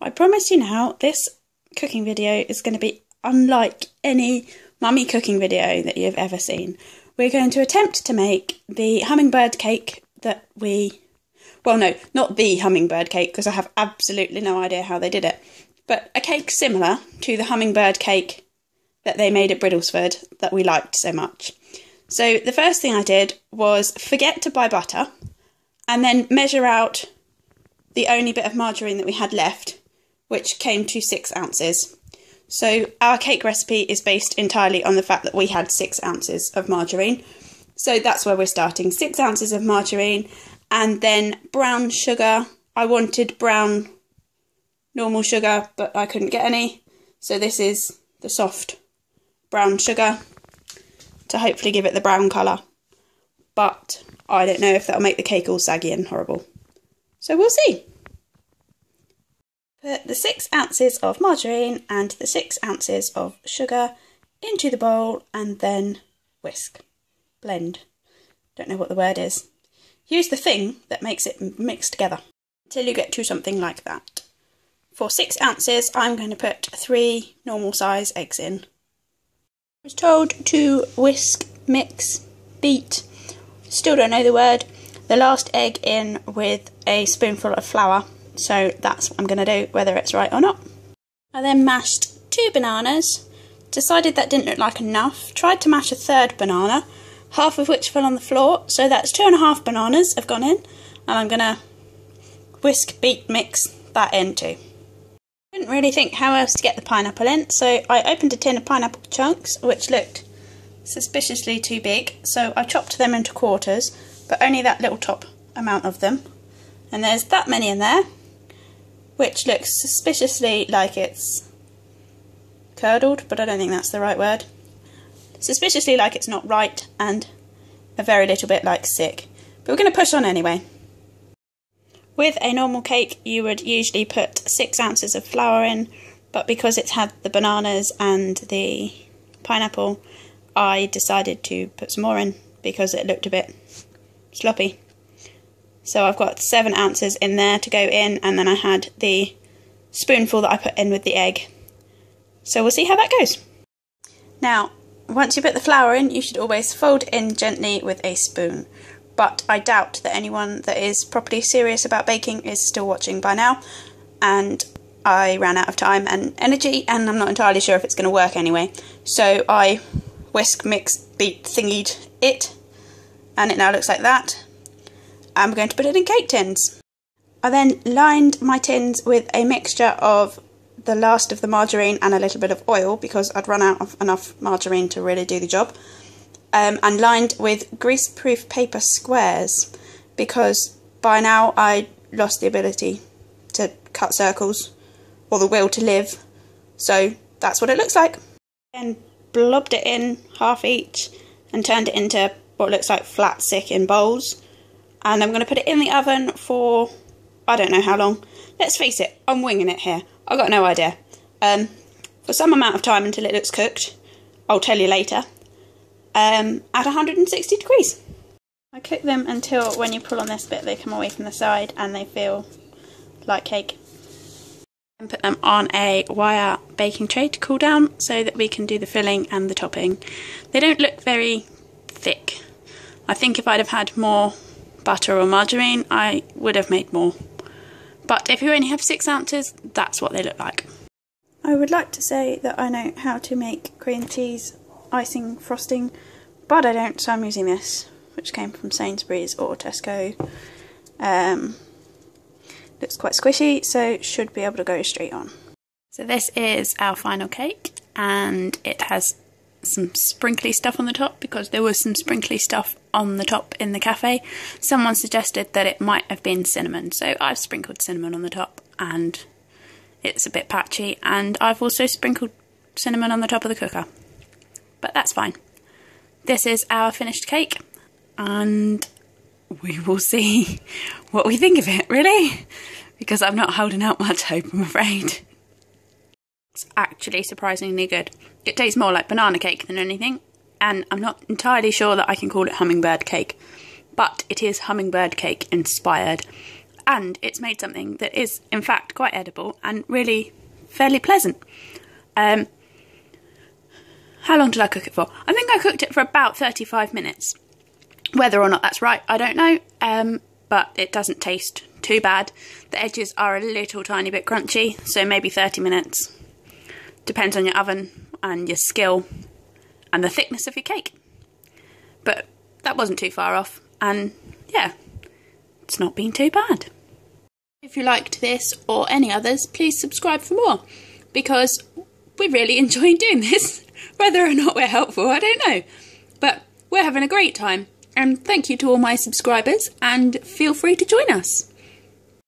I promise you now, this cooking video is going to be unlike any mummy cooking video that you've ever seen. We're going to attempt to make the hummingbird cake that we. Well, no, not the hummingbird cake because I have absolutely no idea how they did it. But a cake similar to the hummingbird cake that they made at Briddlesford that we liked so much. So the first thing I did was forget to buy butter and then measure out the only bit of margarine that we had left, which came to six ounces. So our cake recipe is based entirely on the fact that we had six ounces of margarine. So that's where we're starting. Six ounces of margarine and then brown sugar. I wanted brown normal sugar, but I couldn't get any. So this is the soft brown sugar to hopefully give it the brown colour. But I don't know if that'll make the cake all saggy and horrible. So we'll see. Put the six ounces of margarine and the six ounces of sugar into the bowl and then whisk. Blend. Don't know what the word is. Use the thing that makes it mix together until you get to something like that. For six ounces, I'm going to put three normal size eggs in. I was told to whisk, mix, beat, still don't know the word, the last egg in with a spoonful of flour so that's what I'm going to do, whether it's right or not. I then mashed two bananas, decided that didn't look like enough, tried to mash a third banana, half of which fell on the floor, so that's two and a half bananas have gone in, and I'm going to whisk, beat, mix that in too. Didn't really think how else to get the pineapple in, so I opened a tin of pineapple chunks, which looked suspiciously too big, so I chopped them into quarters, but only that little top amount of them. And there's that many in there, which looks suspiciously like it's curdled, but I don't think that's the right word. Suspiciously like it's not right, and a very little bit like sick. But we're going to push on anyway. With a normal cake, you would usually put six ounces of flour in, but because it's had the bananas and the pineapple, I decided to put some more in because it looked a bit sloppy. So I've got seven ounces in there to go in, and then I had the spoonful that I put in with the egg. So we'll see how that goes. Now, once you put the flour in, you should always fold in gently with a spoon. But I doubt that anyone that is properly serious about baking is still watching by now. And I ran out of time and energy, and I'm not entirely sure if it's going to work anyway. So I whisk, mix, beat, thingied it, and it now looks like that. I'm going to put it in cake tins. I then lined my tins with a mixture of the last of the margarine and a little bit of oil because I'd run out of enough margarine to really do the job. Um, and lined with greaseproof paper squares because by now I lost the ability to cut circles or the will to live. So that's what it looks like. And blobbed it in half each and turned it into what looks like flat sick in bowls and I'm going to put it in the oven for I don't know how long. Let's face it, I'm winging it here. I've got no idea. Um, for some amount of time until it looks cooked. I'll tell you later. Um, at 160 degrees. I cook them until when you pull on this bit they come away from the side and they feel like cake. And put them on a wire baking tray to cool down so that we can do the filling and the topping. They don't look very thick. I think if I'd have had more butter or margarine, I would have made more. But if you only have six ounces, that's what they look like. I would like to say that I know how to make cream cheese icing frosting, but I don't, so I'm using this, which came from Sainsbury's or Tesco. Um, looks quite squishy, so should be able to go straight on. So this is our final cake, and it has some sprinkly stuff on the top because there was some sprinkly stuff on the top in the cafe. Someone suggested that it might have been cinnamon, so I've sprinkled cinnamon on the top and it's a bit patchy. And I've also sprinkled cinnamon on the top of the cooker, but that's fine. This is our finished cake, and we will see what we think of it, really, because I'm not holding out much hope, I'm afraid. It's actually surprisingly good. It tastes more like banana cake than anything, and I'm not entirely sure that I can call it hummingbird cake, but it is hummingbird cake inspired. and it's made something that is in fact quite edible and really fairly pleasant. Um, how long did I cook it for? I think I cooked it for about 35 minutes. Whether or not that's right, I don't know, um, but it doesn't taste too bad. The edges are a little tiny bit crunchy, so maybe 30 minutes. Depends on your oven and your skill and the thickness of your cake. But that wasn't too far off, and yeah, it's not been too bad. If you liked this or any others, please subscribe for more because we really enjoy doing this. Whether or not we're helpful, I don't know. But we're having a great time. And thank you to all my subscribers, and feel free to join us.